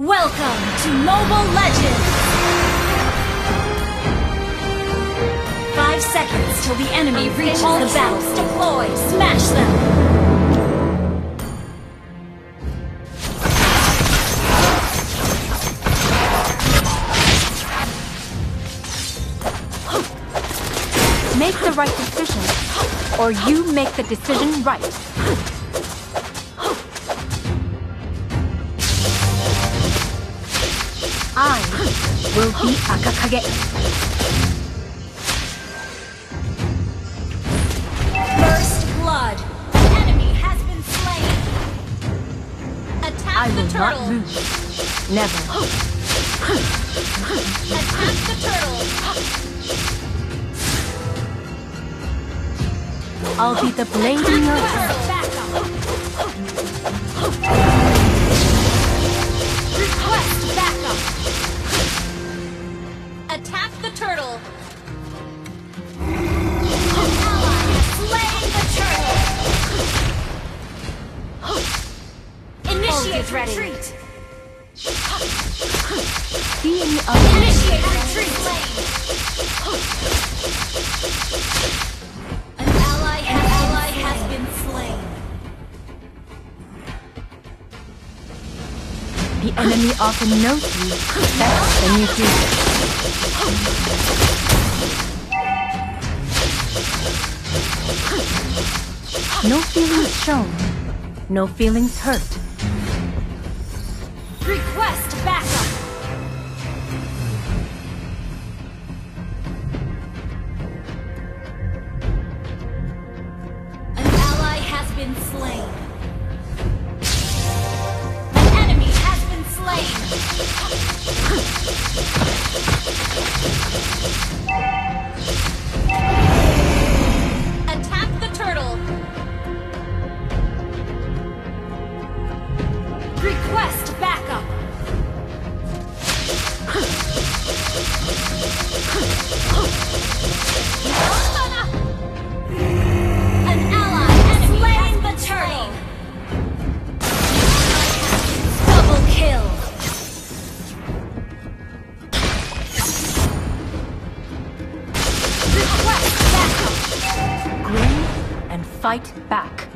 Welcome to Mobile Legends! Five seconds till the enemy reaches the battle. Deploy! Smash them! Make the right decision, or you make the decision right. Will be Akakage. First blood! The enemy has been slain! Attack I the will not lose. Never. Attack the turtle! I'll be the blade in. Turtle back up! Initiate retreat! Any other Initiate retreat! An ally has, ally has been slain. The enemy often knows you better than you do. No feelings shown, no feelings hurt. Request backup! Fight back.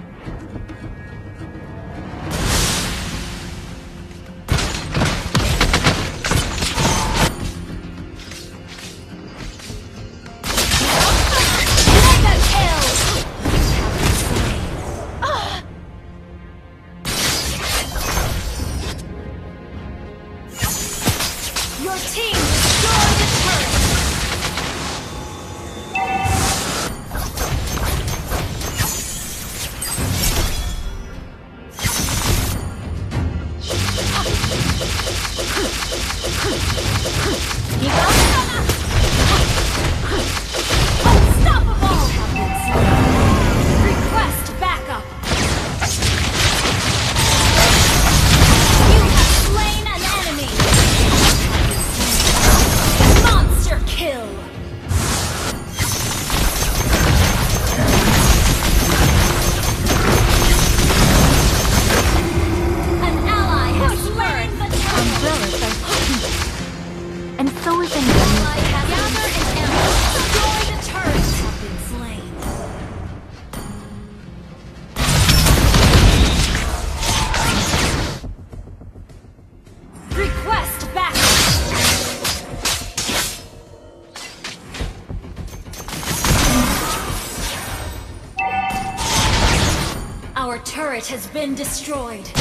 Turret has been destroyed. Request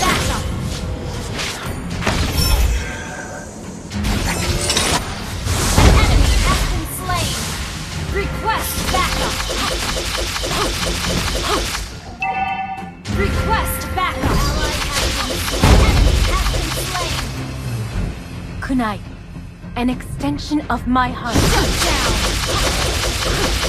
backup. An enemy has been slain. Request backup. Request backup. Ally slain. Enemy has been slain. kunai, an extension of my heart. Shut down.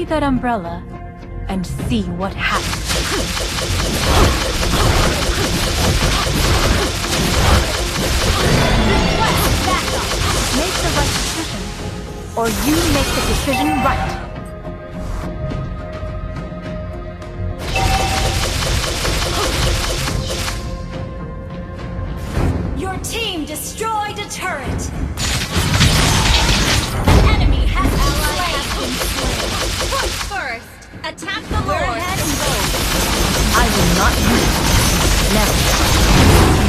Me that umbrella and see what happens. Make the right decision, or you make the decision right. Attack the We're Lord. ahead and go. I will not lose. Never.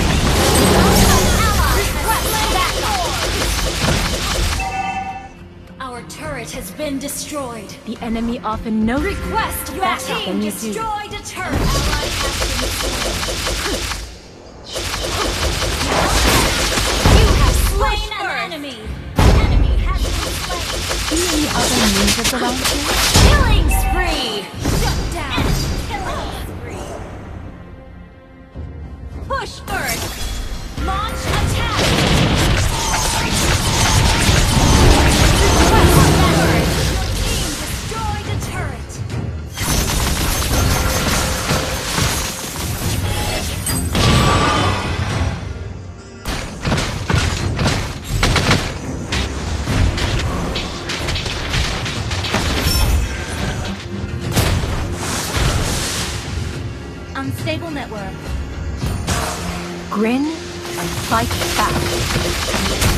Our turret has been destroyed. The enemy often knows Request your better team than you do. destroyed a turret. You have slain an enemy. Enemy has been slain. See any other ninjas around here? Killing network. Grin and fight back.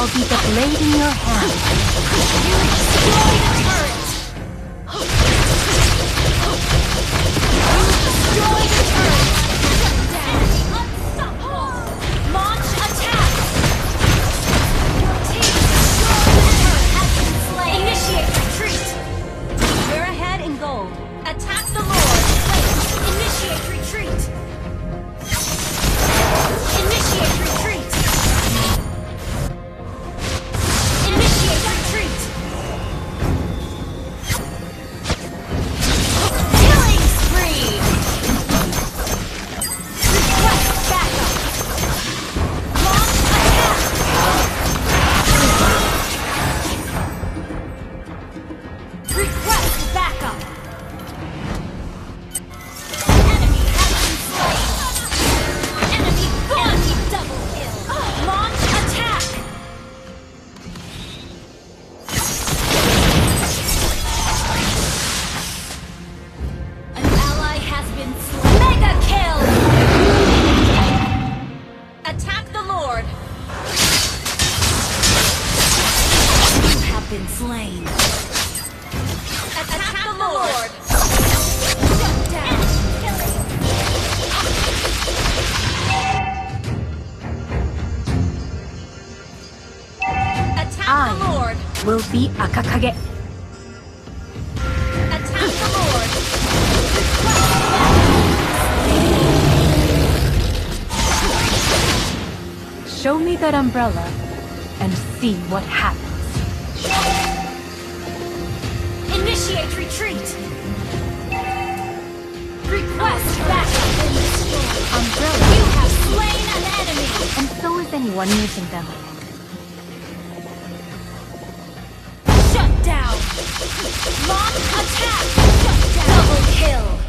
I'll be the blade in your hand. You Will be Akakage. Attack the Lord. Show me that umbrella and see what happens. Initiate retreat. Request backup. Umbrella, You have slain an enemy. and so is anyone using them. down. Long attack. Shut down. Double kill.